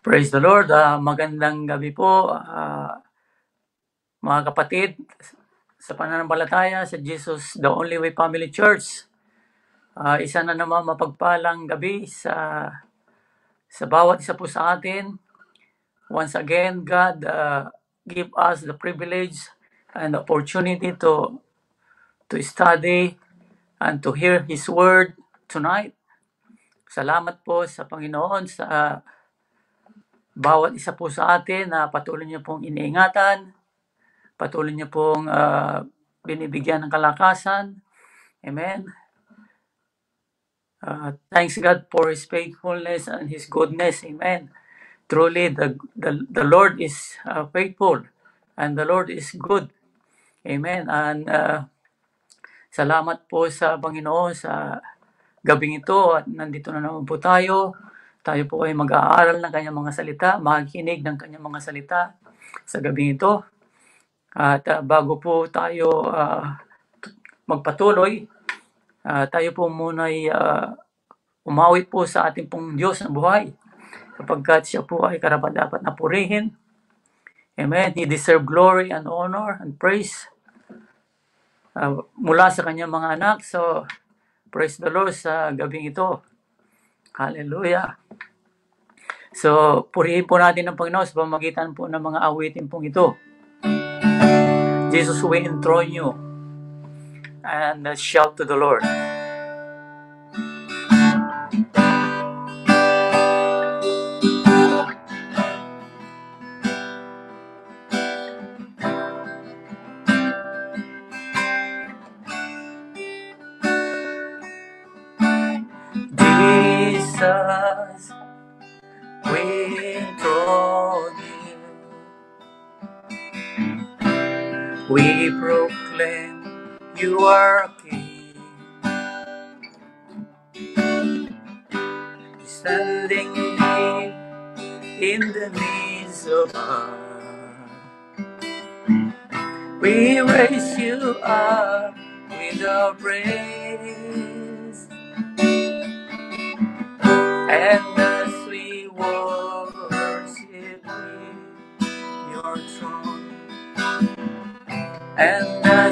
Praise the Lord. Ah, magandang gabi po, ah, mga kapatid, sa pananampalataya sa Jesus, the Only Way Family Church. Ah, isa na naman mapagpalang gabi sa sa bawat isa po sa atin. Once again, God ah, give us the privilege and opportunity to to study and to hear His Word tonight. Salamat po sa Panginoon sa bawat isa po sa atin na patuloy niyo pong iniingatan, patuloy niyo pong ah, binibigyan ng kalakasan. Amen. Uh, thanks God for His faithfulness and His goodness. Amen. Truly, the, the, the Lord is uh, faithful and the Lord is good. Amen. And uh, salamat po sa Panginoon sa gabing ito at nandito na naman po tayo. Tayo po ay mag-aaral ng kanyang mga salita, makikinig ng kanyang mga salita sa gabing ito. At uh, bago po tayo uh, magpatuloy, uh, tayo po muna ay uh, umawit po sa ating pong Diyos na buhay sapagkat siya po ay karapat dapat na purihin. Amen. He deserve glory and honor and praise uh, mula sa kanyang mga anak. So, praise the Lord sa gabing ito. Hallelujah. So, purihin po natin ang Panginoon sa pamagitan po ng mga awitin pong ito. Jesus, we enthrone you and shout to the Lord. Midst of us. We raise you up with our praise, and as we worship with your throne, and as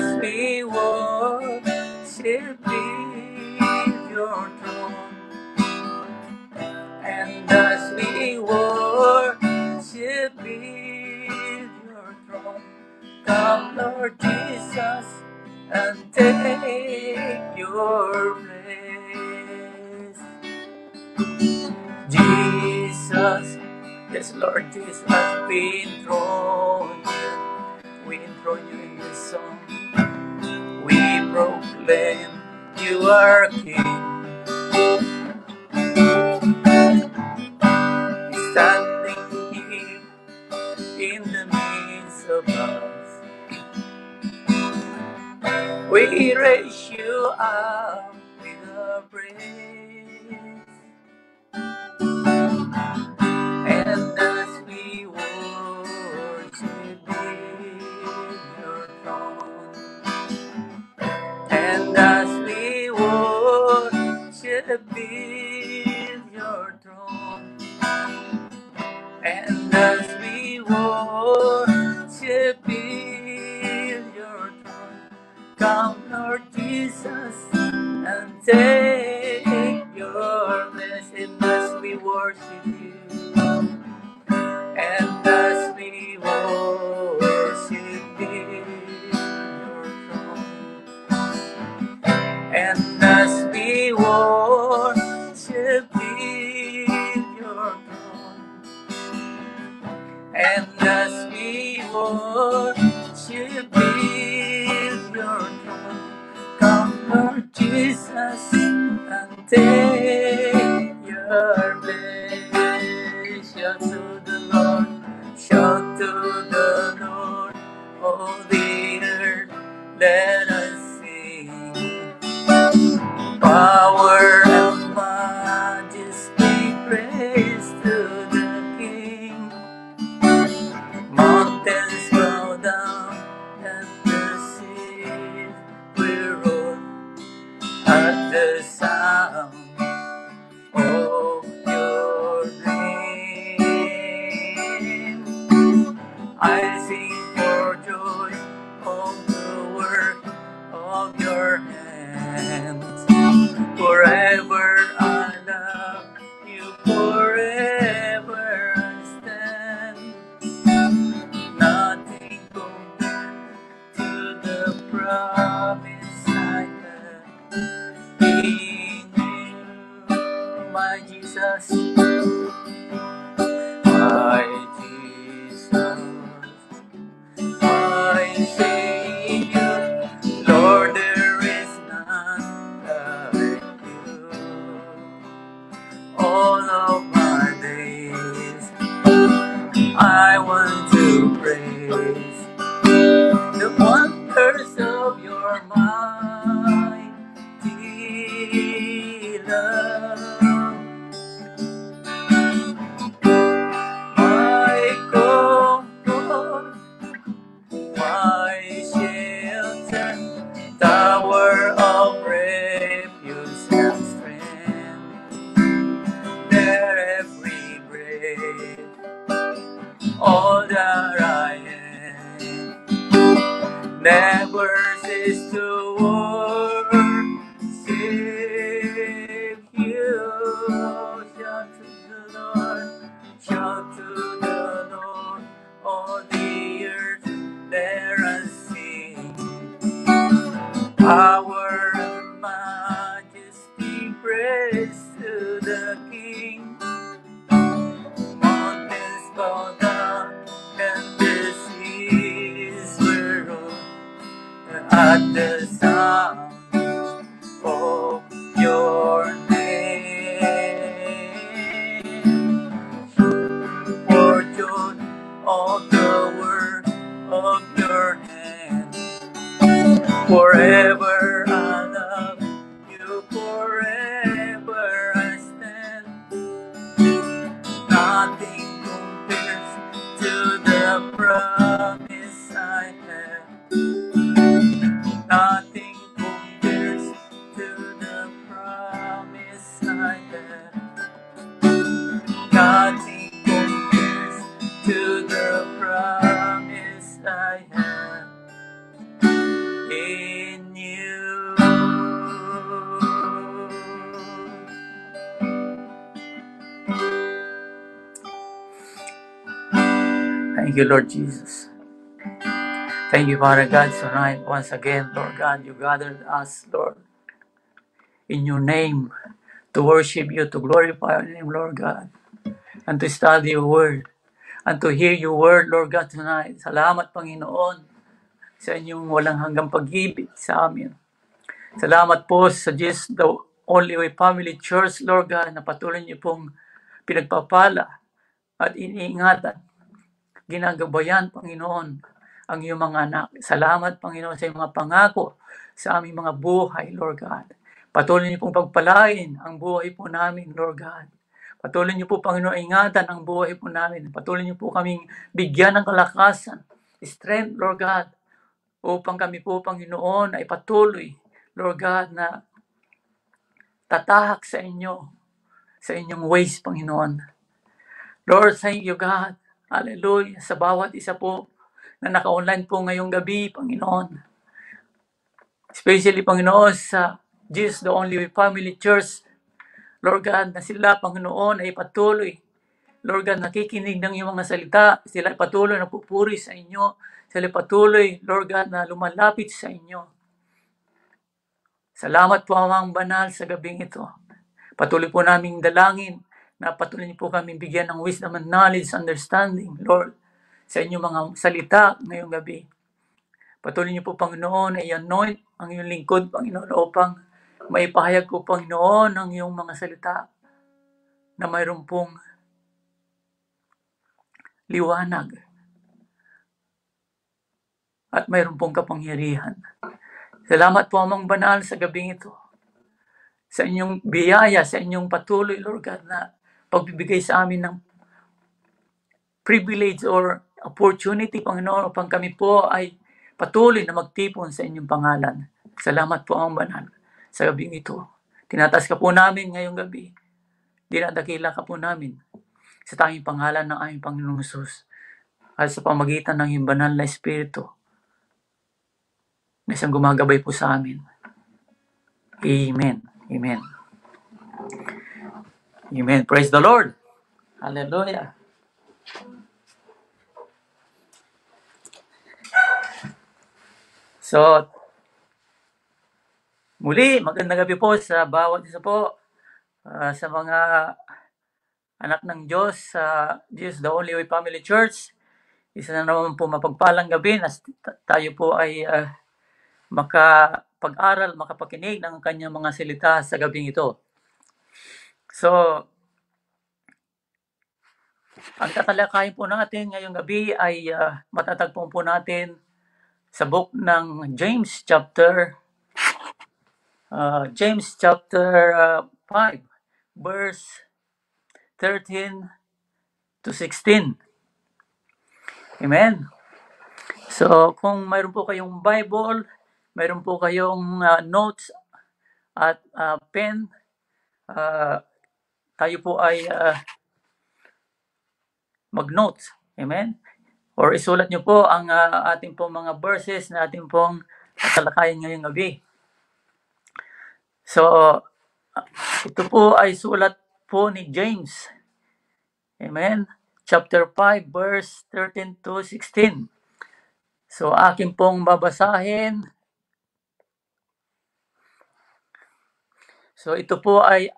Lord Jesus and take your place. Jesus, yes Lord Jesus, we enthrone you. We enthrone you in this song. We proclaim you are King. We raise you up in you, my Jesus, Thank you, Lord Jesus. Thank you, Father God, tonight once again, Lord God, you gathered us, Lord, in your name to worship you, to glorify your name, Lord God, and to study your word, and to hear your word, Lord God, tonight. Salamat, Panginoon, sa inyong walang hanggang pag-ibig sa amin. Salamat po sa just the Only Way Family Church, Lord God, na patuloy niyo pong pinagpapala at iniingatan ginagabayan, Panginoon, ang iyong mga anak. Salamat, Panginoon, sa iyong mga pangako sa aming mga buhay, Lord God. Patuloy niyo pong pagpalain ang buhay po namin, Lord God. Patuloy niyo po, Panginoon, ingatan ang buhay po namin. Patuloy niyo po kaming bigyan ng kalakasan, strength, Lord God, upang kami po, Panginoon, ay patuloy, Lord God, na tatahak sa inyo, sa inyong ways, Panginoon. Lord, thank you, God. Hallelujah. Sa bawat isa po na naka-online po ngayong gabi, Panginoon. Especially, Panginoon, sa Jesus, the Only Way Family Church. Lord God, na sila, Panginoon, ay patuloy. Lord God, nakikinig ng iyong mga salita. Sila ay patuloy na pupuri sa inyo. Sila patuloy, Lord God, na lumalapit sa inyo. Salamat po, Amang Banal, sa gabing ito. Patuloy po naming dalangin na patuloy niyo po kami bigyan ng wisdom and knowledge, understanding, Lord, sa inyong mga salita ngayong gabi. Patuloy niyo po, Panginoon, ay anoint ang iyong lingkod, Panginoon, upang maipahayag ko, Panginoon, ang iyong mga salita na mayroon pong liwanag at mayroon pong kapangyarihan. Salamat po, Amang Banal, sa gabing ito. Sa inyong biyaya, sa inyong patuloy, Lord God, na pagbibigay sa amin ng privilege or opportunity, Panginoon, upang kami po ay patuloy na magtipon sa inyong pangalan. Salamat po, Amang Banal, sa gabing ito. Tinatas ka po namin ngayong gabi. Dinadakila ka po namin sa tanging pangalan ng aming Panginoong Yesus at sa pamagitan ng iyong banal na Espiritu na siyang gumagabay po sa amin. Amen. Amen. Amen. Praise the Lord. Hallelujah. So, Muli, magandang gabi po sa bawat isa po ah, sa mga anak ng Diyos sa Jesus the Only Way Family Church. Isa na naman po mapagpalang gabi na tayo po ay ah, makapag-aral, makapakinig ng kanyang mga salita sa gabing ito. So, ang tatalakayin po natin ngayong gabi ay ah, matatagpuan po natin sa book ng James chapter ah, James chapter ah, 5 verse 13 to 16. Amen. So, kung mayroon po kayong Bible, mayroon po kayong ah, notes at ah, pen, ah, tayo po ay ah, mag-notes. Amen? Or isulat nyo po ang ah, ating pong mga verses na ating pong tatalakayin ngayong gabi. So, ito po ay sulat po ni James. Amen? Chapter 5, verse 13 to 16. So, akin pong babasahin. So, ito po ay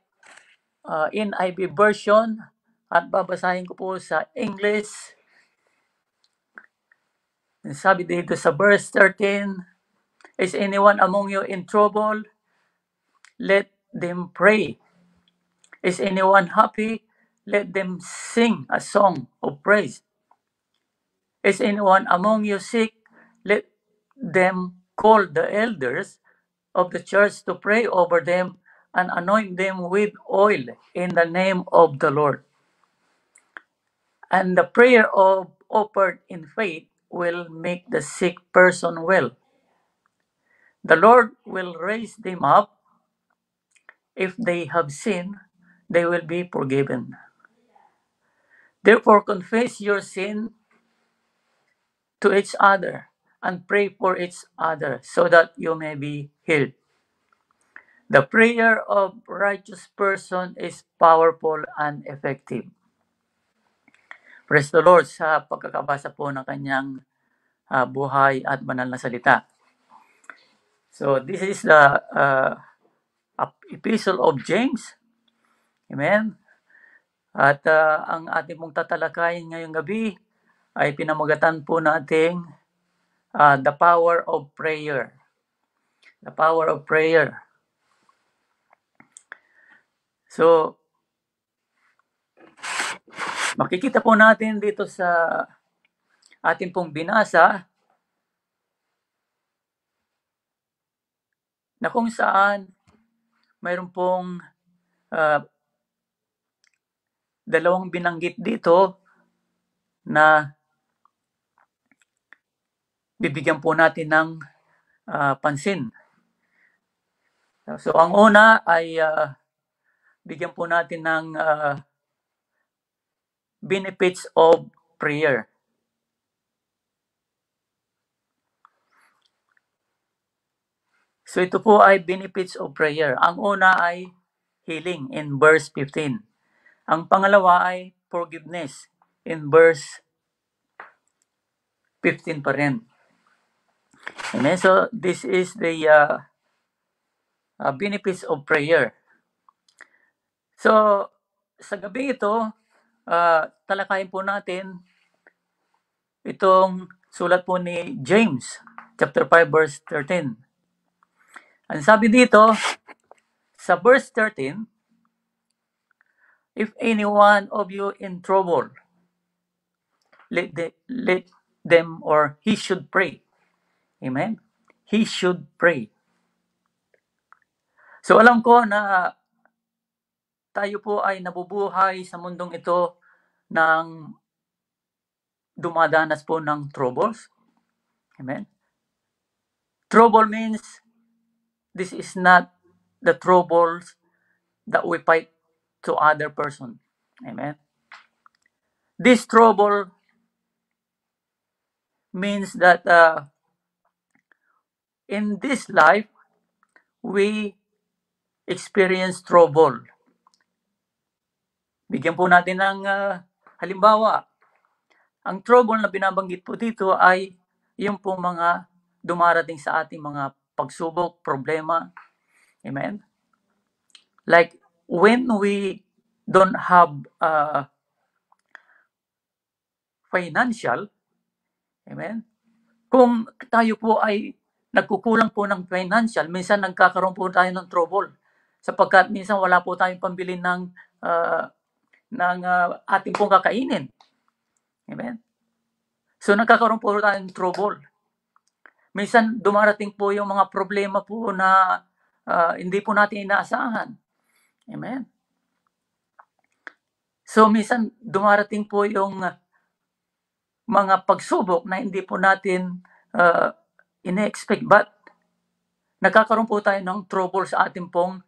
uh, NIV version at babasahin ko po sa English. Sabi dito sa verse 13, Is anyone among you in trouble? Let them pray. Is anyone happy? Let them sing a song of praise. Is anyone among you sick? Let them call the elders of the church to pray over them and anoint them with oil in the name of the Lord. And the prayer of offered in faith will make the sick person well. The Lord will raise them up. If they have sinned, they will be forgiven. Therefore, confess your sin to each other and pray for each other so that you may be healed. The prayer of righteous person is powerful and effective. Praise the Lord sa pagkakabasa po ng kanyang ah, buhay at banal na salita. So this is the uh, epistle of James. Amen. At ah, ang ating pong tatalakayin ngayong gabi ay pinamagatan po nating ah, the power of prayer. The power of prayer. So makikita po natin dito sa ating pong binasa na kung saan mayroon pong ah, dalawang binanggit dito na bibigyan po natin ng ah, pansin. So ang una ay ah, bigyan po natin ng ah, benefits of prayer. So ito po ay benefits of prayer. Ang una ay healing in verse 15. Ang pangalawa ay forgiveness in verse 15 pa rin. Amen. So this is the uh, uh, benefits of prayer. So sa gabi ito, uh, talakayin po natin itong sulat po ni James, chapter 5, verse 13. Ang sabi dito, sa verse 13, If any one of you in trouble, let, the, let them or he should pray. Amen? He should pray. So alam ko na tayo po ay nabubuhay sa mundong ito ng dumadanas po ng troubles. Amen? Trouble means this is not the troubles that we fight to other person. Amen? This trouble means that uh, in this life, we experience trouble. Bigyan po natin ng uh, halimbawa. Ang trouble na binabanggit po dito ay yung po mga dumarating sa ating mga pagsubok, problema. Amen. Like when we don't have uh, financial, amen. Kung tayo po ay nagkukulang po ng financial, minsan nagkakaroon po tayo ng trouble. Sapagkat minsan wala po tayong pambili ng uh, ng uh, ating pong kakainin. Amen. So nagkakaroon po tayo ng trouble. Minsan dumarating po yung mga problema po na uh, hindi po natin inaasahan. Amen. So minsan dumarating po yung mga pagsubok na hindi po natin uh, ine-expect but nagkakaroon po tayo ng trouble sa ating pong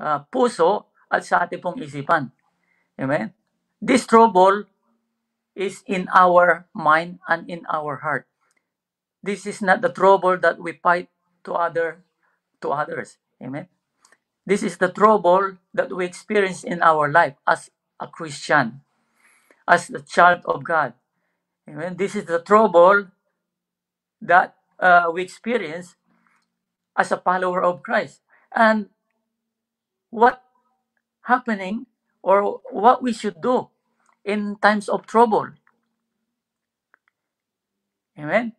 uh, puso at sa ating pong isipan. Amen. This trouble is in our mind and in our heart. This is not the trouble that we fight to other to others. Amen. This is the trouble that we experience in our life as a Christian, as the child of God. Amen. This is the trouble that uh, we experience as a follower of Christ. And what happening or what we should do in times of trouble. Amen.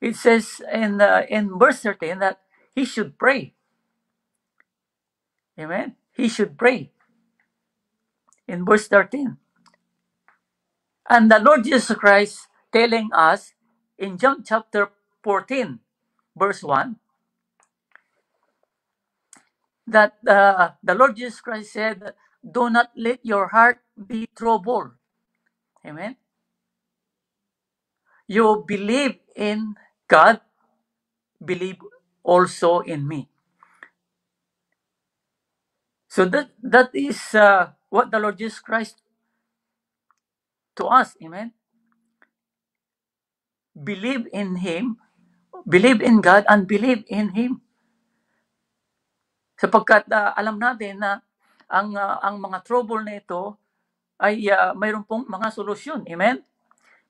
It says in uh, in verse 13 that he should pray. Amen. He should pray. In verse 13. And the Lord Jesus Christ telling us in John chapter 14, verse 1, that uh, the Lord Jesus Christ said, Do not let your heart be troubled. Amen. You believe in God, believe also in me. So that that is uh, what the Lord Jesus Christ to us. Amen. Believe in Him, believe in God, and believe in Him. Sapagkat uh, alam natin na ang uh, ang mga trouble na ito ay uh, mayroon pong mga solusyon. Amen?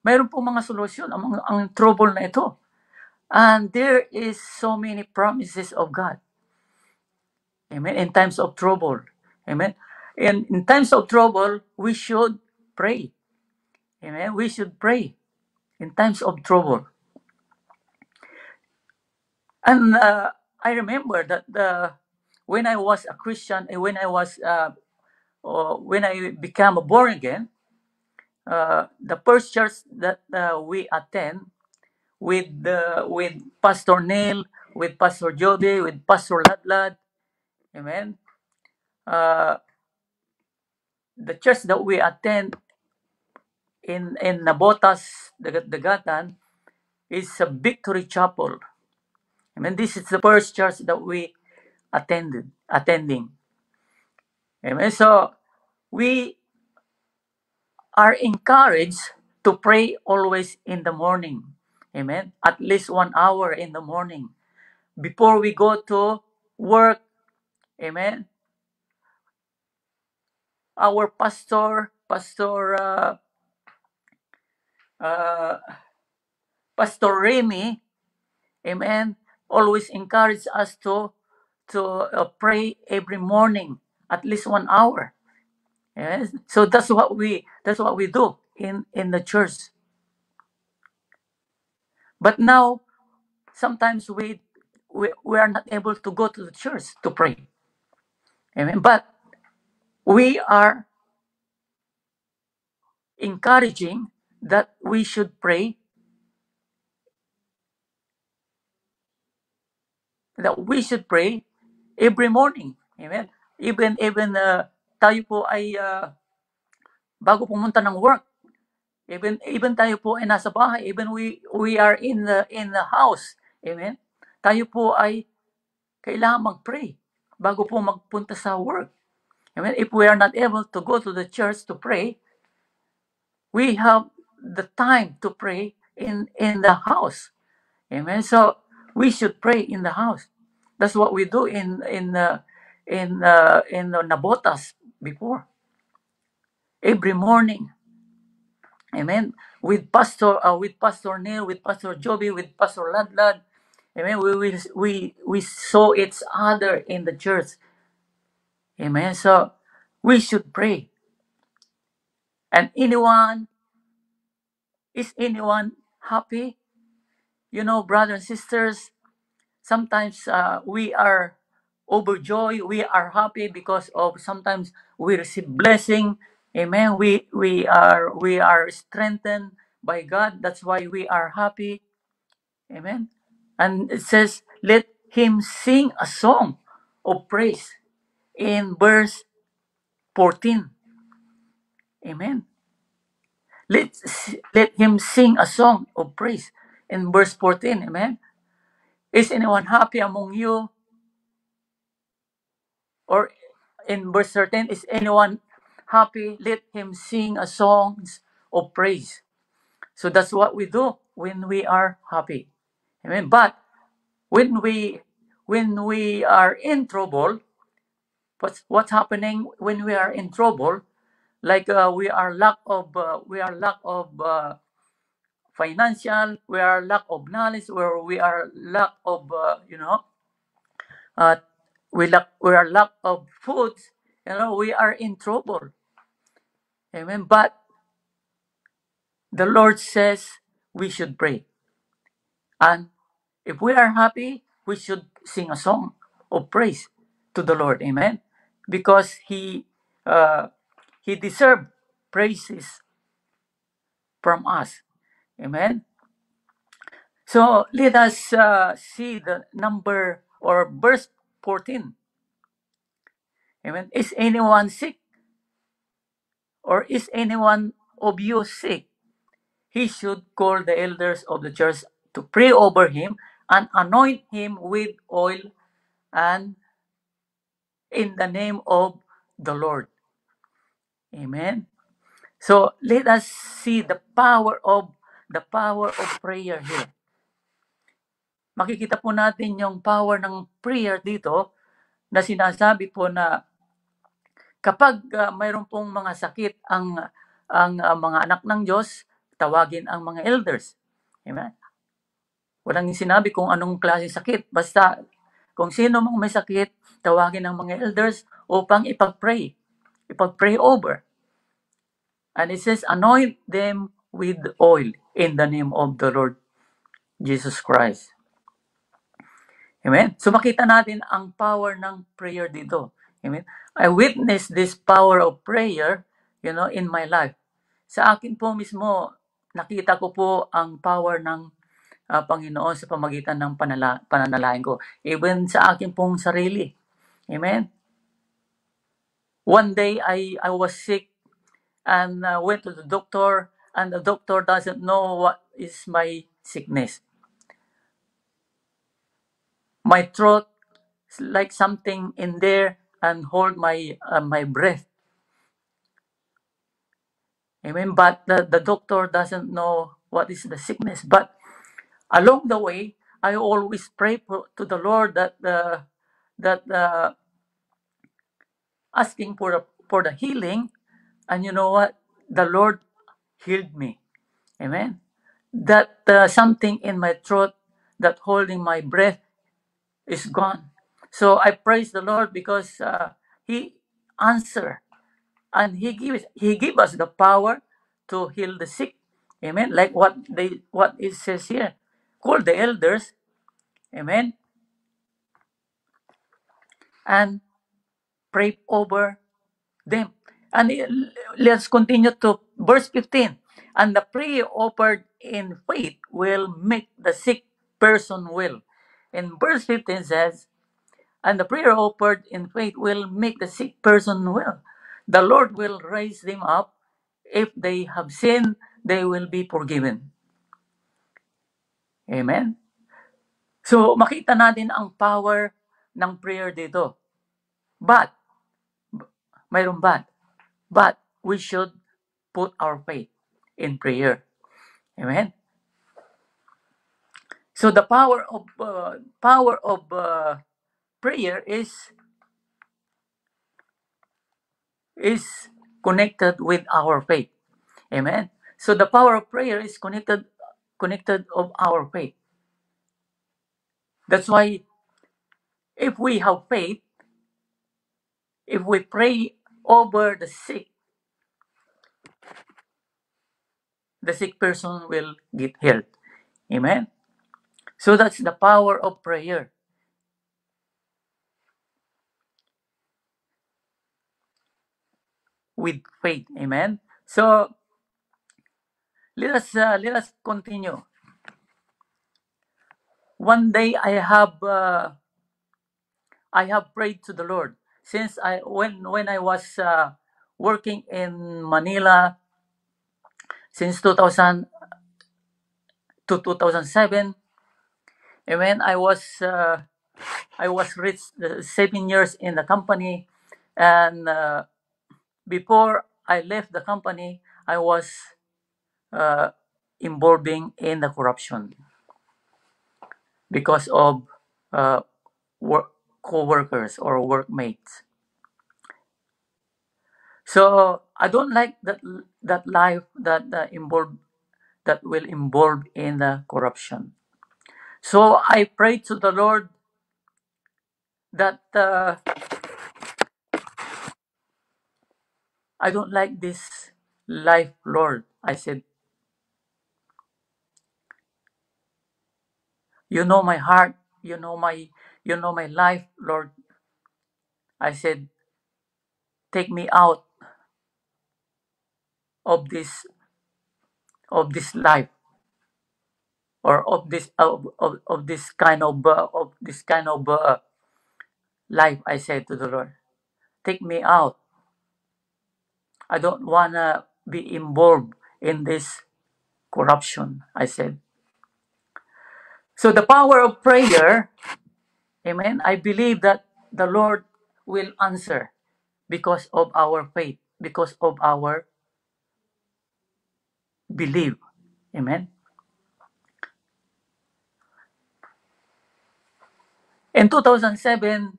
Mayroon pong mga solusyon ang, ang trouble na ito. And there is so many promises of God. Amen. In times of trouble. Amen. And in times of trouble, we should pray. Amen. We should pray in times of trouble. And uh, I remember that the, when I was a Christian, and when I was uh, when I became born again, uh, the first church that uh, we attend with with Pastor Neil, with Pastor Jody, with Pastor Ladlad, amen. Uh, the church that we attend in in Nabotas, Dagatan, is a Victory Chapel. Amen. This is the first church that we attended, attending. Amen. So we are encouraged to pray always in the morning. Amen. At least one hour in the morning before we go to work. Amen. Our pastor, Pastor uh, uh, Pastor Remy, Amen, always encourage us to to uh, pray every morning at least one hour. Yes. So that's what we that's what we do in in the church. But now sometimes we we, we are not able to go to the church to pray. Amen. But we are encouraging that we should pray that we should pray every morning. Amen. Even even uh, tayo po ay uh, bago pumunta ng work. Even even tayo po ay nasa bahay, even we we are in the in the house. Amen. Tayo po ay kailangan mag-pray bago po magpunta sa work. Amen. If we are not able to go to the church to pray, we have the time to pray in in the house. Amen. So we should pray in the house. That's what we do in in uh, in uh, in uh, Nabotas before. Every morning. Amen. With Pastor uh, with Pastor Neil, with Pastor Joby, with Pastor Ladlad. Amen. We we we, we saw each other in the church. Amen. So we should pray. And anyone is anyone happy? You know, brothers and sisters, sometimes uh, we are overjoyed, we are happy because of sometimes we receive blessing. Amen. We we are we are strengthened by God. That's why we are happy. Amen. And it says, let him sing a song of praise in verse 14. Amen. Let, let him sing a song of praise in verse 14. Amen. Is anyone happy among you? Or in verse 13, is anyone happy? Let him sing a songs of praise. So that's what we do when we are happy. Amen. But when we when we are in trouble, what's what's happening when we are in trouble? Like uh, we are lack of uh, we are lack of uh, financial, we are lack of knowledge, or we are lack of uh, you know uh, we lack we are lack of food. You know we are in trouble. Amen. But the Lord says we should pray, and if we are happy, we should sing a song of praise to the Lord. Amen. Because He uh, He deserved praises from us. Amen. So let us uh, see the number or verse 14. Amen. Is anyone sick or is anyone of you sick? He should call the elders of the church to pray over him and anoint him with oil and in the name of the Lord. Amen. So let us see the power of the power of prayer here. Makikita po natin yung power ng prayer dito na sinasabi po na kapag uh, mayroon pong mga sakit ang ang uh, mga anak ng Diyos, tawagin ang mga elders. Amen. Walang sinabi kung anong klase sakit. Basta kung sino mang may sakit, tawagin ang mga elders upang ipag-pray. Ipag-pray over. And it says, anoint them with oil in the name of the Lord Jesus Christ. Amen? So makita natin ang power ng prayer dito. Amen? I witnessed this power of prayer, you know, in my life. Sa akin po mismo, nakita ko po ang power ng uh, Panginoon sa pamagitan ng panala- pananalain ko. Even sa akin pong sarili. Amen? One day, I, I was sick and uh, went to the doctor and the doctor doesn't know what is my sickness. My throat is like something in there and hold my uh, my breath. Amen. But the, the doctor doesn't know what is the sickness. But along the way, I always pray for, to the Lord that uh, that uh, asking for a, for the healing, and you know what? The Lord healed me. Amen. That uh, something in my throat that holding my breath is gone. So I praise the Lord because uh, He answered and He gives He give us the power to heal the sick. Amen. Like what they what it says here. Call the elders. Amen. And pray over them. And let's continue to verse 15. And the prayer offered in faith will make the sick person well. And verse 15 says, and the prayer offered in faith will make the sick person well. The Lord will raise them up. If they have sinned, they will be forgiven. Amen? So, makita natin ang power ng prayer dito. But, mayroon but, but we should put our faith in prayer. Amen? So, the power of uh, power of uh, prayer is is connected with our faith. Amen. So the power of prayer is connected connected of our faith. That's why if we have faith, if we pray over the sick, the sick person will get healed. Amen. So that's the power of prayer with faith. Amen. So let us uh, let us continue. One day I have uh, I have prayed to the Lord since I when when I was uh, working in Manila since 2000 to 2007. Amen. I was uh, I was reached uh, seven years in the company, and uh, before I left the company, I was uh, involving in the corruption because of uh, work co-workers or workmates. So I don't like that that life that uh, involved that will involve in the corruption. So I pray to the Lord that uh, I don't like this life, Lord. I said, you know my heart, you know my you know my life, Lord. I said, take me out of this of this life or of this of, of, of this kind of uh, of this kind of uh, life I said to the Lord. Take me out. I don't want to be involved in this corruption I said. So the power of prayer amen? I believe that the Lord will answer because of our faith because of our belief. Amen? In 2007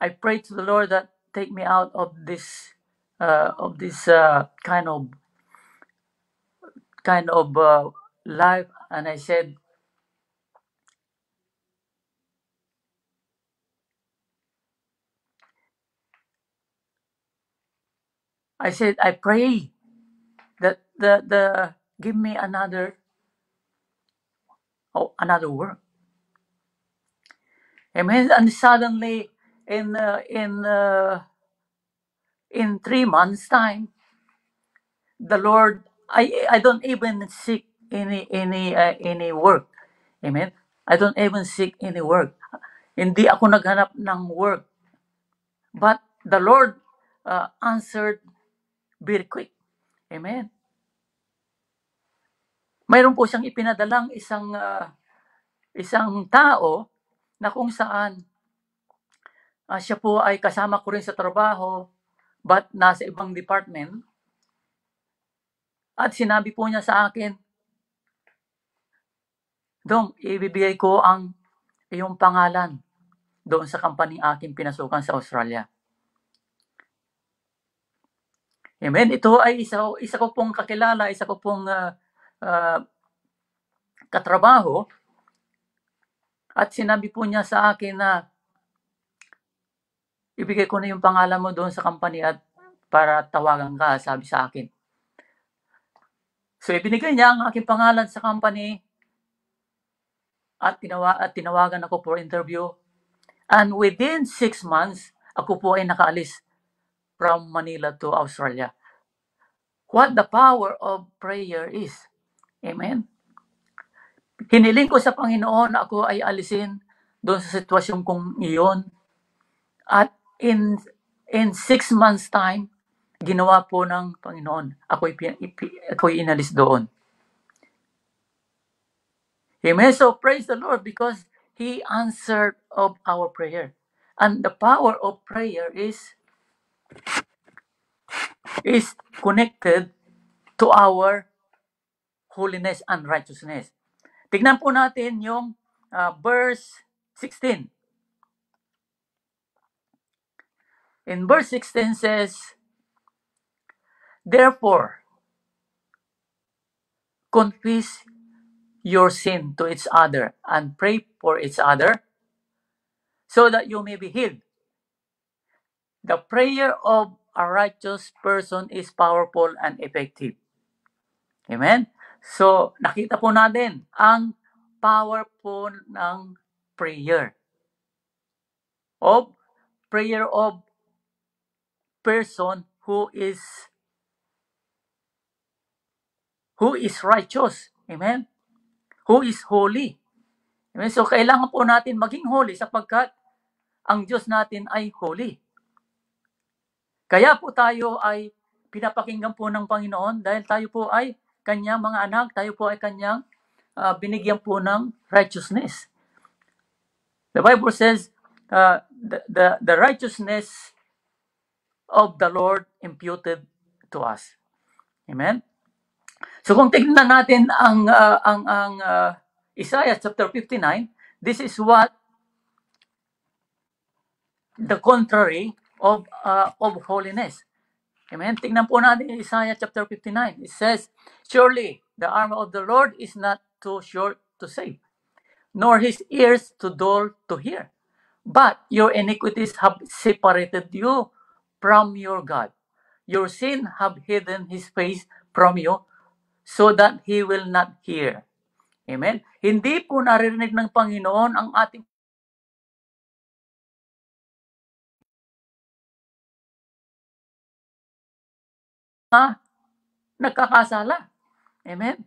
I prayed to the Lord that take me out of this uh, of this uh, kind of kind of uh, life, and I said, I said, I pray that the the give me another oh, another work. Amen. And suddenly, in uh, in uh, in three months' time, the Lord, I I don't even seek any any uh, any work. Amen. I don't even seek any work. Hindi ako naghanap ng work. But the Lord uh, answered very quick. Amen. Mayroon po siyang ipinadalang isang uh, isang tao na kung saan uh, siya po ay kasama ko rin sa trabaho but nasa ibang department. At sinabi po niya sa akin, Dong, ibibigay ko ang iyong pangalan doon sa company aking pinasukan sa Australia. Amen. Ito ay isa, isa ko pong kakilala, isa ko pong uh, uh, katrabaho. At sinabi po niya sa akin na ibigay ko na yung pangalan mo doon sa company at para tawagan ka, sabi sa akin. So ibinigay niya ang aking pangalan sa company at, tinawa, at tinawagan ako for interview. And within six months, ako po ay nakaalis from Manila to Australia. What the power of prayer is. Amen. Hiniling ko sa Panginoon na ako ay alisin doon sa sitwasyon kong iyon. At in in six months time, ginawa po ng Panginoon. Ako'y, ako'y inalis doon. Amen. So praise the Lord because He answered of our prayer. And the power of prayer is is connected to our holiness and righteousness. Tignan po natin yung uh, verse 16. In verse 16 says, Therefore, confess your sin to each other and pray for each other so that you may be healed. The prayer of a righteous person is powerful and effective. Amen? So, nakita po natin ang power po ng prayer. Of prayer of person who is who is righteous. Amen? Who is holy. Amen? So, kailangan po natin maging holy sapagkat ang Diyos natin ay holy. Kaya po tayo ay pinapakinggan po ng Panginoon dahil tayo po ay kanyang mga anak, tayo po ay kanyang uh, binigyan po ng righteousness. The Bible says, uh, the, the, the righteousness of the Lord imputed to us. Amen? So kung tignan natin ang uh, ang ang uh, Isaiah chapter 59, this is what the contrary of uh, of holiness. Amen. Tingnan po natin Isaiah chapter 59. It says, Surely the arm of the Lord is not too short to save, nor his ears too dull to hear. But your iniquities have separated you from your God. Your sin have hidden his face from you so that he will not hear. Amen. Hindi po naririnig ng Panginoon ang ating mga nagkakasala. Amen.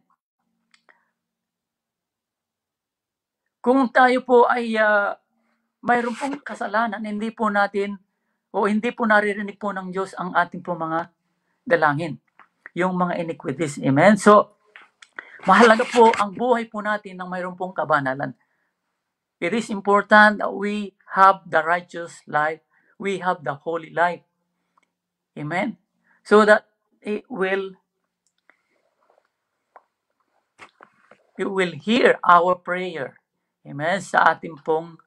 Kung tayo po ay uh, mayroon pong kasalanan, hindi po natin o hindi po naririnig po ng Diyos ang ating po mga dalangin. Yung mga iniquities. Amen. So, mahalaga po ang buhay po natin ng mayroon pong kabanalan. It is important that we have the righteous life. We have the holy life. Amen. So that it will it will hear our prayer. Amen. Sa ating pong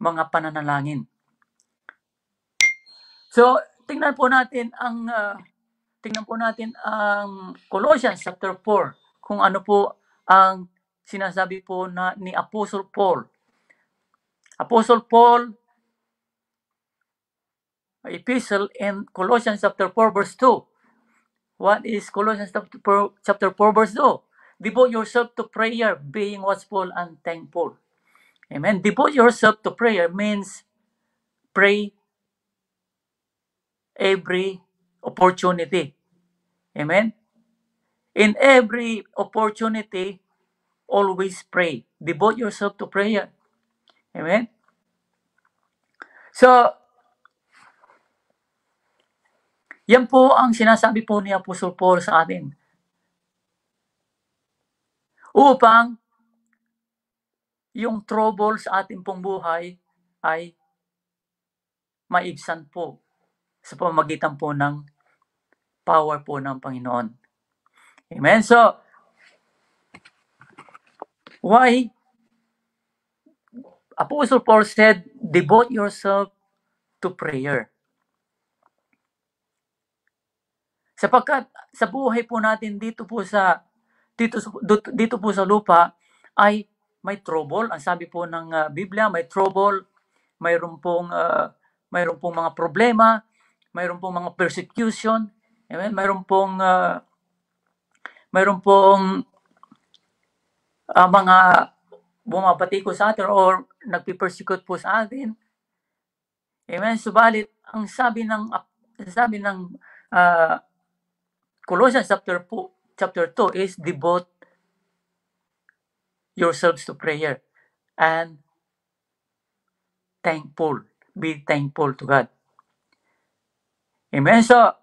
mga pananalangin. So, tingnan po natin ang uh, tingnan po natin ang Colossians chapter 4 kung ano po ang sinasabi po na ni Apostle Paul. Apostle Paul epistle in Colossians chapter 4 verse 2. What is Colossians chapter 4, chapter 4 verse 2? Devote yourself to prayer, being watchful and thankful. Amen. Devote yourself to prayer means pray every opportunity. Amen. In every opportunity, always pray. Devote yourself to prayer. Amen. So, yan po ang sinasabi po ni Apostle Paul sa atin. Upang yung trouble sa ating pong buhay ay maibsan po sa pamagitan po ng power po ng Panginoon. Amen. So, why Apostle Paul said, devote yourself to prayer. Sapagkat sa buhay po natin dito po sa dito dito po sa lupa ay may trouble. Ang sabi po ng uh, Biblia, may trouble, mayroon pong uh, mayroon pong mga problema, mayroon pong mga persecution, amen, mayroon pong uh, mayroon pong uh, mga bumabati ko sa atin or nagpi-persecute po sa atin. Amen. Subalit, ang sabi ng sabi ng uh, Colossians chapter 2, chapter 2 is devote yourselves to prayer and thankful. Be thankful to God. Amen. So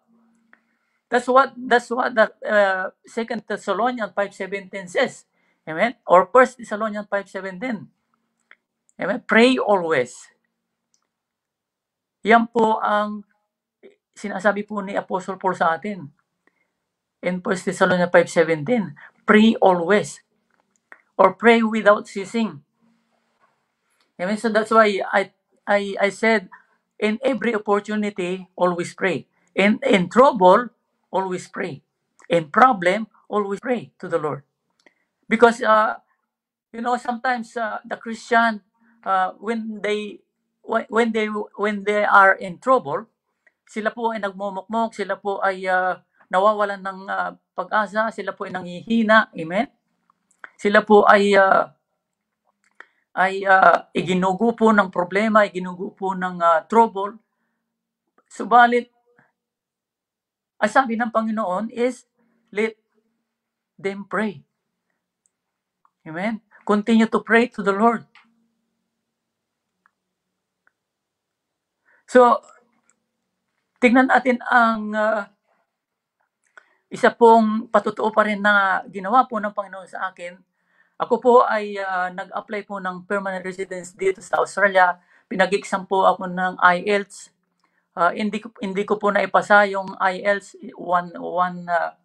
that's what that's what the uh, Second Thessalonians 5:17 says. Amen. Or First Thessalonians 5:17. Amen. Pray always. Yan po ang sinasabi po ni Apostle Paul sa atin in 1 Thessalonians 5.17, pray always or pray without ceasing. Amen. So that's why I I I said in every opportunity always pray. In in trouble always pray. In problem always pray to the Lord. Because uh, You know, sometimes uh, the Christian, uh, when they when they when they are in trouble, sila po ay nagmumukmok, sila po ay uh, nawawalan ng uh, pag-asa, sila po ay nanghihina, amen? Sila po ay uh, ay uh, iginugo ng problema, iginugo po ng uh, trouble. Subalit, ang sabi ng Panginoon is, let them pray. Amen? Continue to pray to the Lord. So, tingnan natin ang uh, isa pong patutuo pa rin na ginawa po ng Panginoon sa akin. Ako po ay uh, nag-apply po ng permanent residence dito sa Australia. Pinag-exam po ako ng IELTS. Uh, hindi ko hindi ko po naipasa yung IELTS one one uh,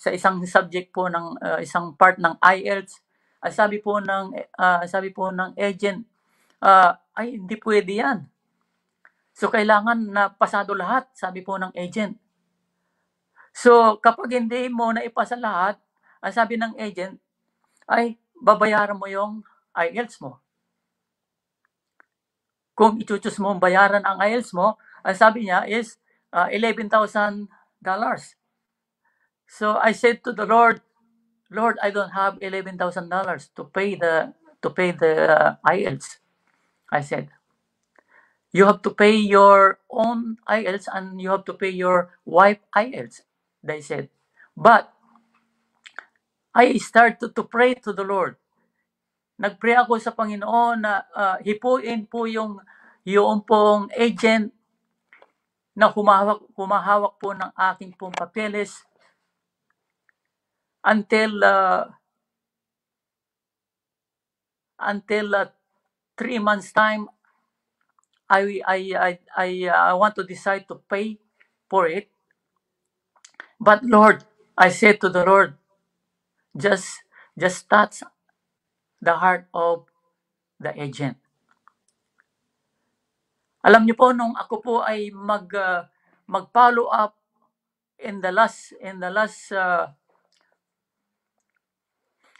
sa isang subject po ng uh, isang part ng IELTS. Uh, sabi po ng uh, sabi po ng agent uh, ay hindi pwede 'yan. So kailangan na pasado lahat, sabi po ng agent. So kapag hindi mo na ipasa lahat, ang sabi ng agent ay babayaran mo yung IELTS mo. Kung ichuchus mo bayaran ang IELTS mo, ang sabi niya is uh, $11,000. So I said to the Lord, Lord, I don't have $11,000 to pay the to pay the uh, IELTS. I said, you have to pay your own IELTS and you have to pay your wife IELTS. They said, but I started to pray to the Lord. Nagpray ako sa Panginoon na uh, hipuin po yung yung pong agent na humahawak, humahawak po ng aking pong papeles until uh, until uh, three months time I I I I, uh, I want to decide to pay for it but Lord I said to the Lord just just touch the heart of the agent alam niyo po nung ako po ay mag uh, mag-follow up in the last in the last uh,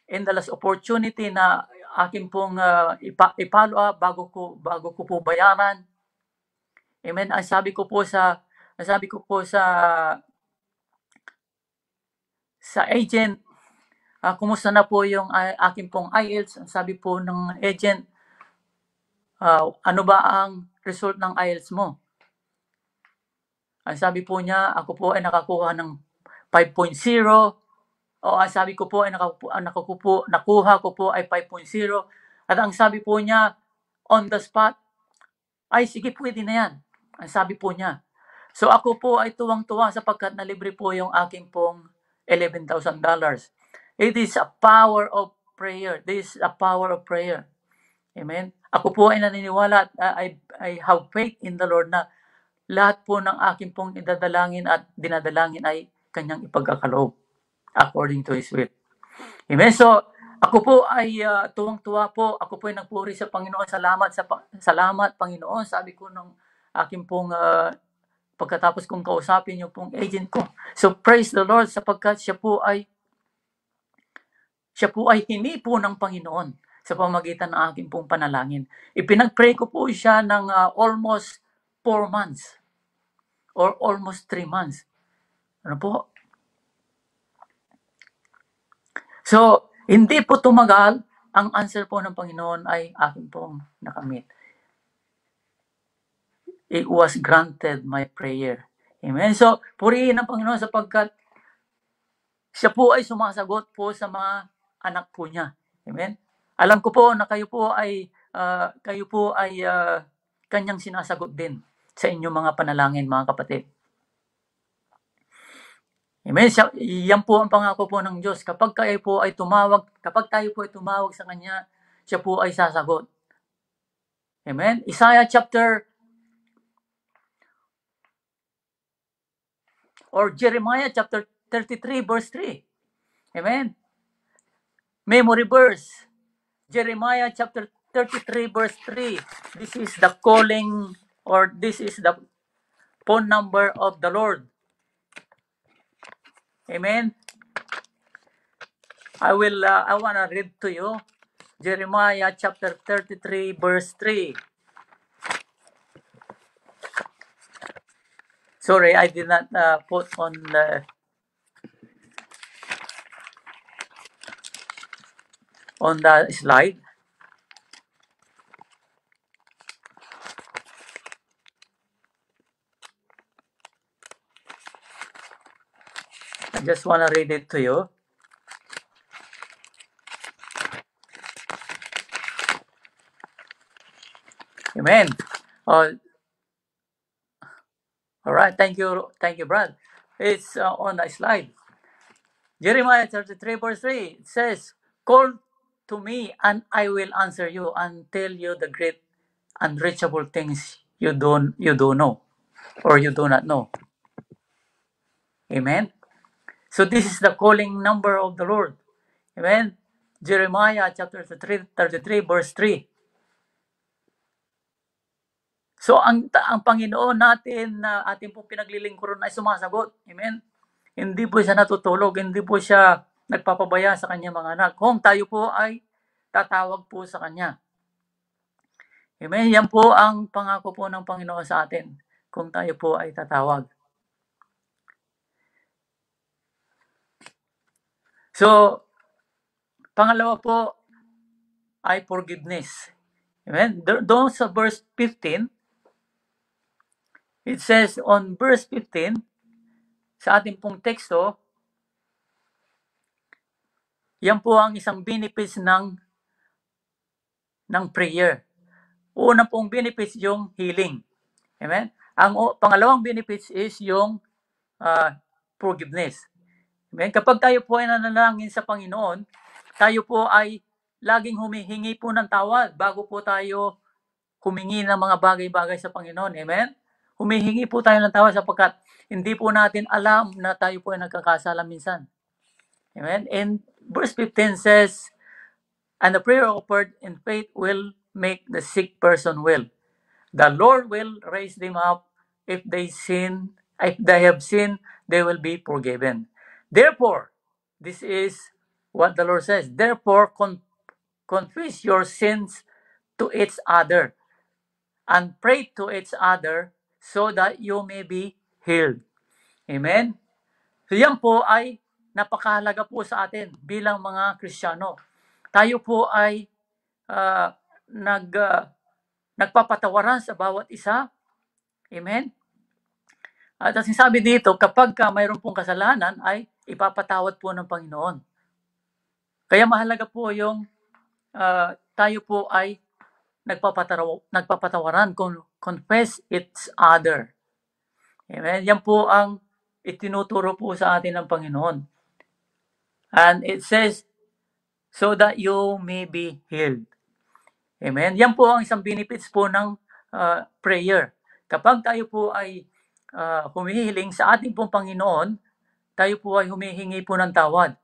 in the last opportunity na akin pong uh, ipa, i-follow up bago ko bago ko po bayaran. Amen. Ang sabi ko po sa ang sabi ko po sa sa agent, uh, kumusta na po yung uh, akin pong IELTS? Ang sabi po ng agent, uh, ano ba ang result ng IELTS mo? Ang sabi po niya, ako po ay nakakuha ng 5.0. O ang sabi ko po ay nakakupo, nakakupo, nakuha ko po ay 5.0. At ang sabi po niya, on the spot, ay sige pwede na yan. Ang sabi po niya. So ako po ay tuwang-tuwa sapagkat nalibre po yung aking pong $11,000. It is a power of prayer. This is a power of prayer. Amen. Ako po ay naniniwala at I, I have faith in the Lord na lahat po ng aking pong idadalangin at dinadalangin ay kanyang ipagkakaloob according to His will. Amen. So, ako po ay uh, tuwang-tuwa po. Ako po ay nagpuri sa Panginoon. Salamat sa salamat Panginoon. Sabi ko ng aking pong uh, pagkatapos kong kausapin yung pong agent ko. So praise the Lord sapagkat siya po ay siya po ay hinipo ng Panginoon sa pamagitan ng aking pong panalangin. Ipinag-pray ko po siya ng uh, almost 4 months or almost 3 months. Ano po? So, hindi po tumagal, ang answer po ng Panginoon ay akin pong nakamit. It was granted my prayer. Amen. So, purihin ang Panginoon sapagkat siya po ay sumasagot po sa mga anak po niya. Amen. Alam ko po na kayo po ay uh, kayo po ay uh, kanyang sinasagot din sa inyong mga panalangin, mga kapatid. Amen. Siya, yan po ang pangako po ng Diyos. Kapag kayo po ay tumawag, kapag tayo po ay tumawag sa Kanya, siya po ay sasagot. Amen. Isaiah chapter or Jeremiah chapter 33 verse 3. Amen. Memory verse. Jeremiah chapter 33 verse 3. This is the calling or this is the phone number of the Lord. Amen. I will uh, I want to read to you Jeremiah chapter 33 verse 3. Sorry, I did not uh, put on the on the slide. I just want to read it to you. Amen. Uh, all right. Thank you. Thank you, Brad. It's uh, on the slide. Jeremiah 33 verse 3. It says, Call to me and I will answer you and tell you the great unreachable things you don't you don't know or you do not know. Amen. So this is the calling number of the Lord. Amen. Jeremiah chapter 33, 33 verse 3. So ang ang Panginoon natin na ating pong pinaglilingkuran ay sumasagot. Amen. Hindi po siya natutulog, hindi po siya nagpapabaya sa kanyang mga anak. Kung tayo po ay tatawag po sa kanya. Amen. Yan po ang pangako po ng Panginoon sa atin kung tayo po ay tatawag. So, pangalawa po ay forgiveness. Amen. Do- Doon sa verse 15, it says on verse 15, sa ating pong teksto, yan po ang isang benefits ng ng prayer. Una pong benefits yung healing. Amen? Ang o- pangalawang benefits is yung ah, forgiveness. Amen? Kapag tayo po ay nanalangin sa Panginoon, tayo po ay laging humihingi po ng tawad bago po tayo humingi ng mga bagay-bagay sa Panginoon. Amen? Humihingi po tayo ng tawad sapagkat hindi po natin alam na tayo po ay nagkakasala minsan. Amen? And verse 15 says, And the prayer offered in faith will make the sick person well. The Lord will raise them up if they sin, if they have sinned, they will be forgiven. Therefore, this is what the Lord says. Therefore, con- confess your sins to each other and pray to each other so that you may be healed. Amen? So yan po ay napakahalaga po sa atin bilang mga Kristiyano. Tayo po ay ah, nag, ah, nagpapatawaran sa bawat isa. Amen? At ang sinasabi dito, kapag ka mayroon pong kasalanan, ay ipapatawad po ng Panginoon. Kaya mahalaga po yung ah, tayo po ay nagpapatawaran, con- confess each other. Amen? Yan po ang itinuturo po sa atin ng Panginoon. And it says, so that you may be healed. Amen? Yan po ang isang benefits po ng ah, prayer. Kapag tayo po ay ah, humihiling sa ating pong Panginoon, tayo po ay humihingi po ng tawad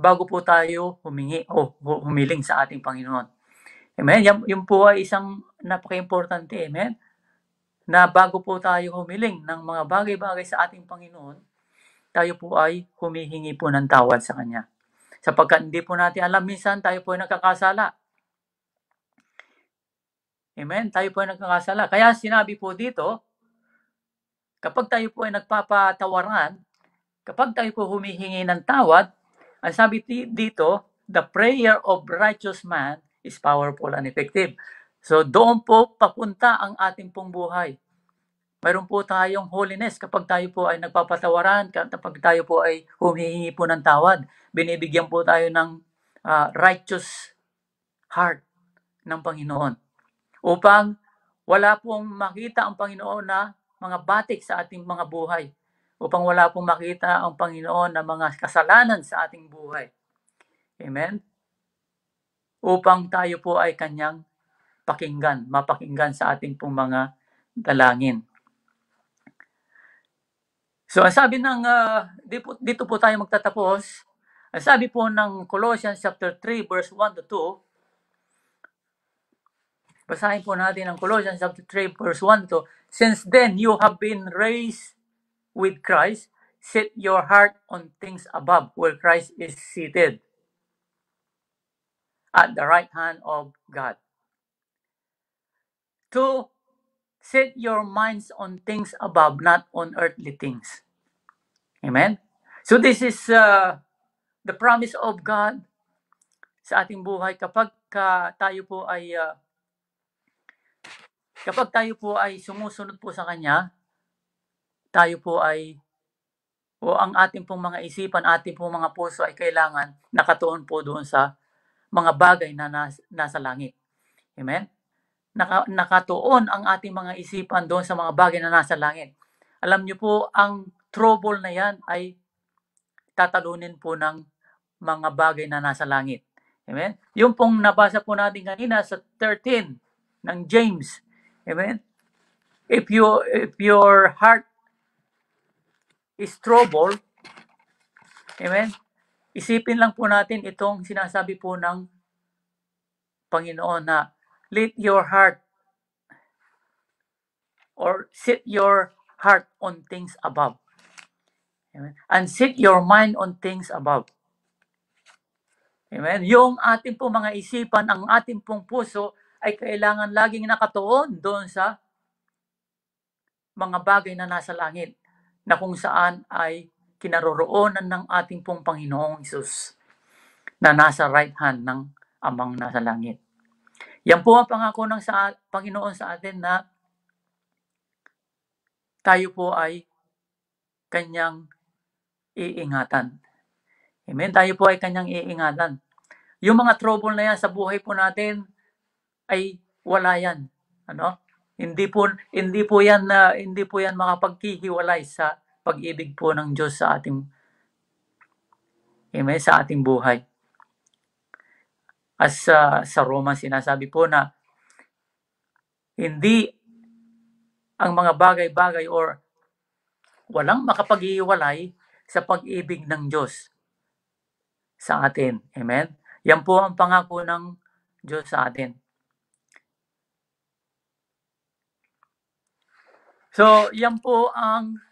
bago po tayo humingi o hu- humiling sa ating Panginoon. Amen? Yan, yun po ay isang napaka-importante. Amen? Na bago po tayo humiling ng mga bagay-bagay sa ating Panginoon, tayo po ay humihingi po ng tawad sa Kanya. Sapagkat hindi po natin alam, minsan tayo po ay nagkakasala. Amen? Tayo po ay nagkakasala. Kaya sinabi po dito, kapag tayo po ay nagpapatawaran, kapag tayo po humihingi ng tawad, ang sabi dito, the prayer of righteous man is powerful and effective. So doon po papunta ang ating pong buhay. Mayroon po tayong holiness kapag tayo po ay nagpapatawaran, kapag tayo po ay humihingi po ng tawad. Binibigyan po tayo ng ah, righteous heart ng Panginoon. Upang wala pong makita ang Panginoon na mga batik sa ating mga buhay. Upang wala pong makita ang Panginoon na mga kasalanan sa ating buhay. Amen? Upang tayo po ay kanyang pakinggan, mapakinggan sa ating pong mga dalangin. So, ang sabi ng, po- dito po tayo magtatapos. Ang sabi po ng Colossians chapter 3 verse 1 to 2, basahin po natin ang Colossians chapter 3 verse 1 to 2. Since then you have been raised with Christ, set your heart on things above where Christ is seated at the right hand of God. To set your minds on things above, not on earthly things. Amen? So this is uh, the promise of God sa ating buhay kapag ka tayo po ay uh, kapag tayo po ay sumusunod po sa kanya, tayo po ay o ang ating pong mga isipan, ating pong mga puso ay kailangan nakatuon po doon sa mga bagay na nas, nasa langit. Amen? Naka, nakatuon ang ating mga isipan doon sa mga bagay na nasa langit. Alam niyo po, ang trouble na yan ay tatalunin po ng mga bagay na nasa langit. Amen? Yung pong nabasa po natin kanina sa 13 ng James. Amen? If you if your heart is troubled, amen? Isipin lang po natin itong sinasabi po ng Panginoon na let your heart or set your heart on things above. Amen? And set your mind on things above. Amen? Yung ating pong mga isipan, ang ating pong puso ay kailangan laging nakatuon doon sa mga bagay na nasa langit na kung saan ay kinaroroonan ng ating pong Panginoong Isus na nasa right hand ng amang nasa langit. Yan po ang pangako ng sa, Panginoon sa atin na tayo po ay kanyang iingatan. Amen? Tayo po ay kanyang iingatan. Yung mga trouble na yan sa buhay po natin ay wala yan. Ano? Hindi po hindi po yan na hindi po yan makapaghihiwalay sa pag-ibig po ng Diyos sa ating Amen, sa ating buhay. As uh, sa Roma sinasabi po na hindi ang mga bagay-bagay or walang makapaghihiwalay sa pag-ibig ng Diyos sa atin. Amen? Yan po ang pangako ng Diyos sa atin. So, yan po ang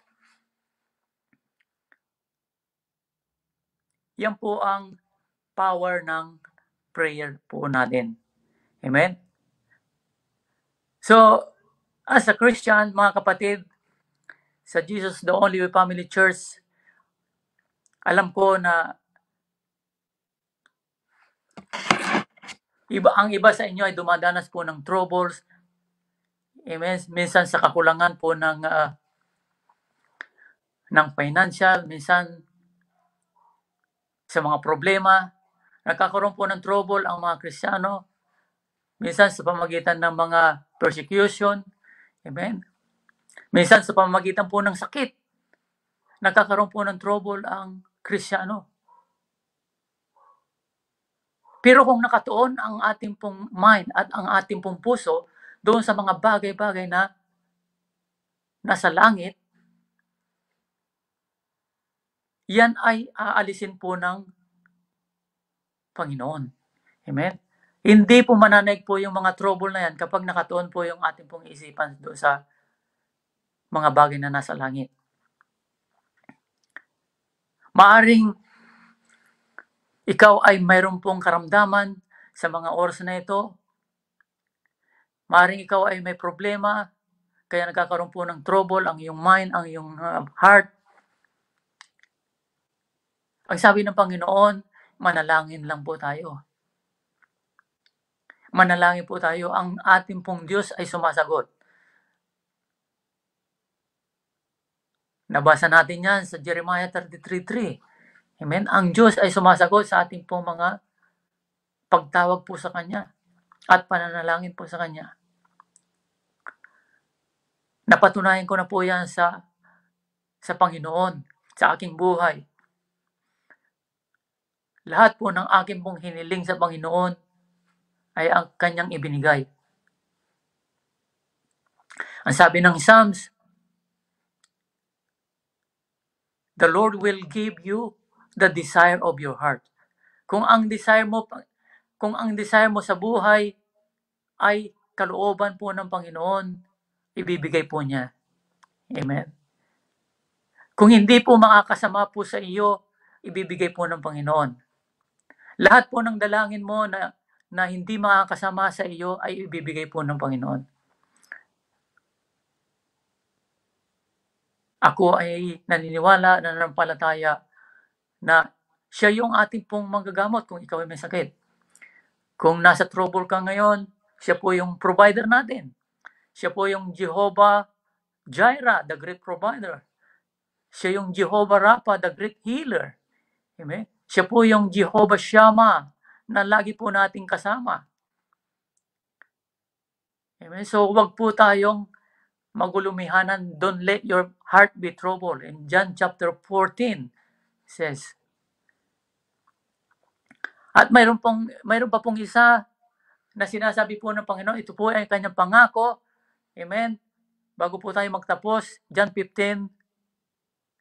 yan po ang power ng prayer po natin. Amen? So, as a Christian, mga kapatid, sa Jesus the Only Way Family Church, alam ko na iba ang iba sa inyo ay dumadanas po ng troubles. Amen. Minsan sa kakulangan po ng uh, ng financial, minsan sa mga problema, nagkakaroon po ng trouble ang mga Kristiyano, minsan sa pamagitan ng mga persecution, amen? Minsan sa pamagitan po ng sakit, nagkakaroon po ng trouble ang Kristiyano. Pero kung nakatuon ang ating pong mind at ang ating pong puso doon sa mga bagay-bagay na nasa langit, yan ay aalisin po ng Panginoon. Amen? Hindi po mananaig po yung mga trouble na yan kapag nakatuon po yung ating pong isipan doon sa mga bagay na nasa langit. Maaring ikaw ay mayroon pong karamdaman sa mga oras na ito. Maaring ikaw ay may problema, kaya nagkakaroon po ng trouble ang iyong mind, ang iyong uh, heart. Ang sabi ng Panginoon, manalangin lang po tayo. Manalangin po tayo, ang ating pong Diyos ay sumasagot. Nabasa natin yan sa Jeremiah 33.3. Amen? Ang Diyos ay sumasagot sa ating pong mga pagtawag po sa Kanya at pananalangin po sa Kanya. Napatunayan ko na po yan sa sa Panginoon, sa aking buhay. Lahat po ng aking pong hiniling sa Panginoon ay ang kanyang ibinigay. Ang sabi ng Psalms, The Lord will give you the desire of your heart. Kung ang desire mo kung ang desire mo sa buhay ay kalooban po ng Panginoon, ibibigay po niya. Amen. Kung hindi po makakasama po sa iyo, ibibigay po ng Panginoon. Lahat po ng dalangin mo na na hindi makakasama sa iyo ay ibibigay po ng Panginoon. Ako ay naniniwala na nanampalataya na siya yung ating pong manggagamot kung ikaw ay may sakit. Kung nasa trouble ka ngayon, siya po yung provider natin. Siya po yung Jehovah Jireh, the great provider. Siya yung Jehovah Rapha, the great healer. Amen? Siya po yung Jehovah Shammah na lagi po nating kasama. Amen? So, wag po tayong magulumihanan. Don't let your heart be troubled. In John chapter 14 says, at mayroon, pong, mayroon pa pong isa na sinasabi po ng Panginoon, ito po ay kanyang pangako. Amen? Bago po tayo magtapos, John 15,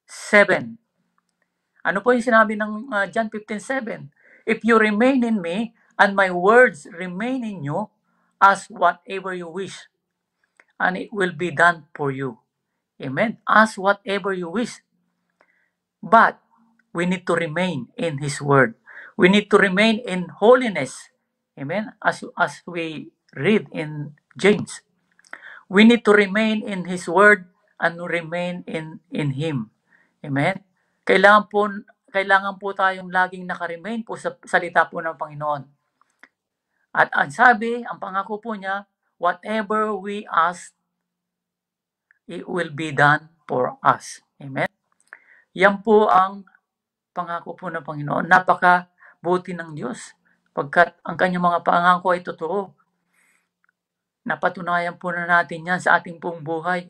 7. Ano po yung sinabi ng uh, John 15:7? If you remain in me and my words remain in you, ask whatever you wish and it will be done for you. Amen. Ask whatever you wish. But we need to remain in his word. We need to remain in holiness. Amen. As as we read in James. We need to remain in his word and remain in in him. Amen. Kailangan po kailangan po tayong laging nakaremain po sa salita po ng Panginoon. At ang sabi, ang pangako po niya, whatever we ask, it will be done for us. Amen? Yan po ang pangako po ng Panginoon. Napaka buti ng Diyos. Pagkat ang kanyang mga pangako ay totoo. Napatunayan po na natin yan sa ating pong buhay.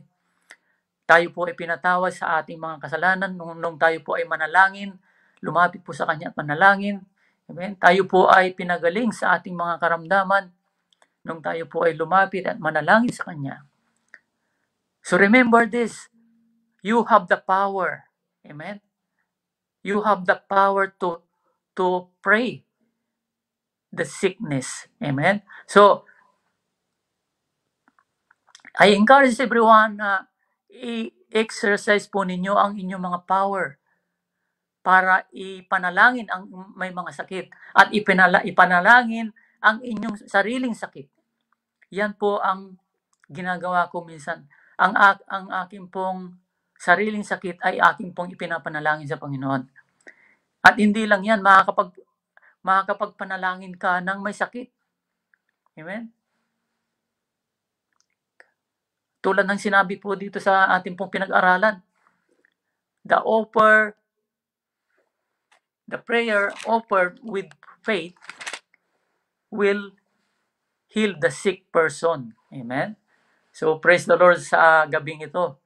Tayo po ay pinatawad sa ating mga kasalanan nung, nung tayo po ay manalangin, lumapit po sa Kanya at manalangin. Amen? Tayo po ay pinagaling sa ating mga karamdaman nung tayo po ay lumapit at manalangin sa Kanya. So remember this, you have the power. Amen? You have the power to to pray the sickness. Amen? So, I encourage everyone na i-exercise po ninyo ang inyong mga power para ipanalangin ang may mga sakit at ipinala, ipanalangin ang inyong sariling sakit. Yan po ang ginagawa ko minsan. Ang, ang aking pong sariling sakit ay aking pong ipinapanalangin sa Panginoon. At hindi lang yan, makakapag, makakapagpanalangin ka ng may sakit. Amen? Tulad ng sinabi po dito sa ating pong pinag-aralan, the offer, the prayer offered with faith will heal the sick person. Amen? So praise the Lord sa gabing ito.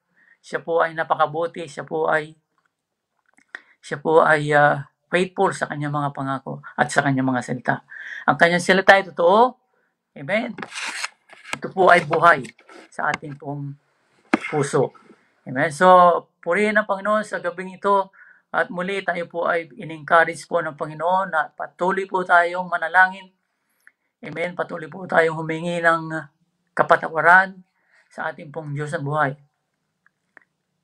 Siya po ay napakabuti, siya po ay siya po ay uh, faithful sa kanyang mga pangako at sa kanyang mga salita. Ang kanyang salita ay totoo. Amen. Ito po ay buhay sa ating pong puso. Amen. So, purihin ang Panginoon sa gabing ito at muli tayo po ay in-encourage po ng Panginoon na patuloy po tayong manalangin. Amen. Patuloy po tayong humingi ng kapatawaran sa ating pong Diyos ng buhay.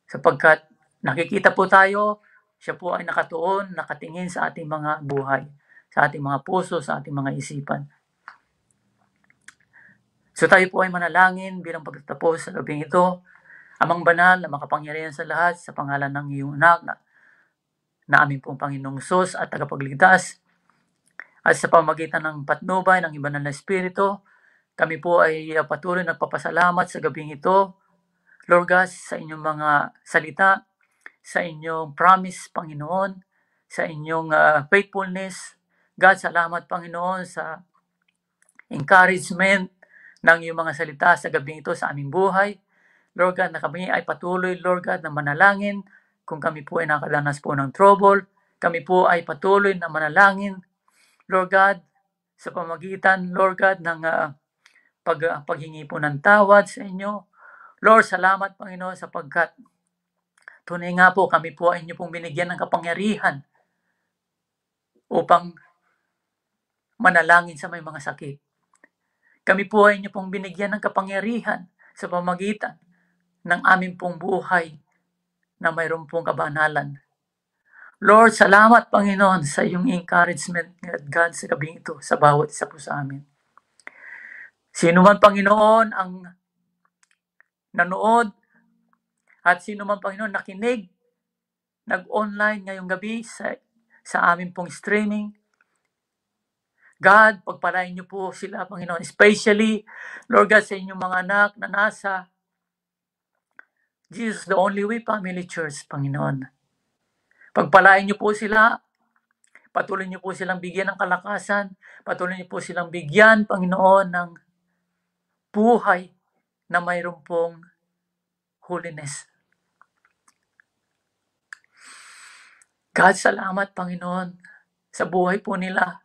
Sapagkat nakikita po tayo, siya po ay nakatuon, nakatingin sa ating mga buhay, sa ating mga puso, sa ating mga isipan. So tayo po ay manalangin bilang pagtatapos sa gabing ito. Amang banal na makapangyarihan sa lahat sa pangalan ng iyong anak na, na aming pong Panginoong Sos at tagapagligtas at sa pamagitan ng patnubay ng ibanal na Espiritu, kami po ay patuloy nagpapasalamat sa gabing ito. Lord God, sa inyong mga salita, sa inyong promise, Panginoon, sa inyong uh, faithfulness. God, salamat, Panginoon, sa encouragement, ng iyong mga salita sa gabi ito sa aming buhay. Lord God, na kami ay patuloy, Lord God, na manalangin kung kami po ay nakadanas po ng trouble. Kami po ay patuloy na manalangin, Lord God, sa pamagitan, Lord God, ng uh, pag, uh, paghingi po ng tawad sa inyo. Lord, salamat, Panginoon, sapagkat tunay nga po kami po ay inyo pong binigyan ng kapangyarihan upang manalangin sa may mga sakit. Kami po ay inyo pong binigyan ng kapangyarihan sa pamagitan ng aming pong buhay na mayroon pong kabanalan. Lord, salamat Panginoon sa iyong encouragement at God sa gabing ito sa bawat isa po sa amin. Sino man Panginoon ang nanood at sino man Panginoon nakinig, nag-online ngayong gabi sa, sa amin pong streaming, God, pagpalain niyo po sila, Panginoon. Especially, Lord God, sa inyong mga anak na nasa Jesus, the only way family church, Panginoon. Pagpalain niyo po sila, patuloy niyo po silang bigyan ng kalakasan, patuloy niyo po silang bigyan, Panginoon, ng buhay na mayroon pong holiness. God, salamat, Panginoon, sa buhay po nila.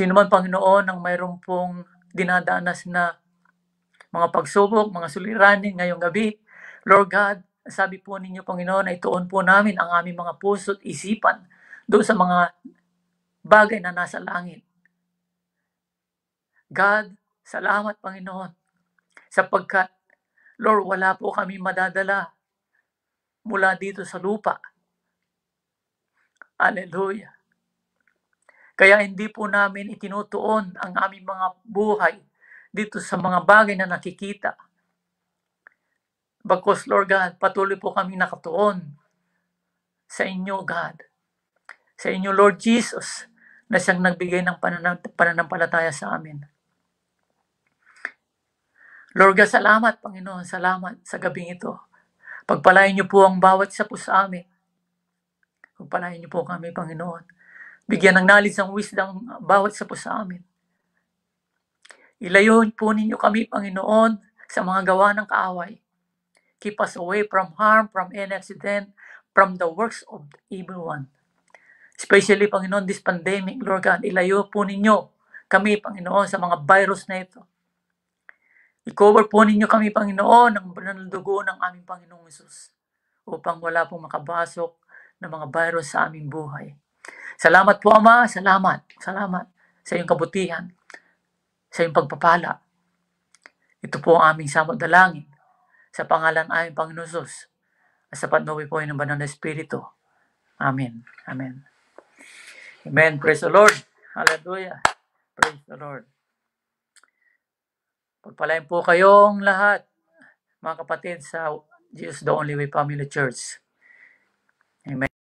Sino man, Panginoon, ang mayroon pong dinadanas na mga pagsubok, mga suliranin ngayong gabi. Lord God, sabi po ninyo, Panginoon, na ituon po namin ang aming mga puso at isipan doon sa mga bagay na nasa langit. God, salamat, Panginoon, sapagkat, Lord, wala po kami madadala mula dito sa lupa. Hallelujah. Kaya hindi po namin itinutuon ang aming mga buhay dito sa mga bagay na nakikita. Bagkos, Lord God, patuloy po kami nakatuon sa inyo, God. Sa inyo, Lord Jesus, na siyang nagbigay ng pananam- pananampalataya sa amin. Lord God, salamat, Panginoon. Salamat sa gabing ito. Pagpalain niyo po ang bawat isa po sa amin. Pagpalain niyo po kami, Panginoon. Bigyan ng knowledge ng wisdom ang bawat isa po sa amin. Ilayo po ninyo kami, Panginoon, sa mga gawa ng kaaway. Keep us away from harm, from any accident, from the works of the evil one. Especially, Panginoon, this pandemic, Lord God, ilayo po ninyo kami, Panginoon, sa mga virus na ito. I-cover po ninyo kami, Panginoon, ng banal na dugo ng aming Panginoong Yesus upang wala pong makabasok ng mga virus sa aming buhay. Salamat po, Ama. Salamat. Salamat sa iyong kabutihan, sa iyong pagpapala. Ito po ang aming samot dalangin sa pangalan aming Panginoon Jesus. At sa patnuwi po ng banal na Espiritu. Amen. Amen. Amen. Praise the Lord. Hallelujah. Praise the Lord. Pagpalain po kayong lahat, mga kapatid, sa Jesus the Only Way Family Church. Amen.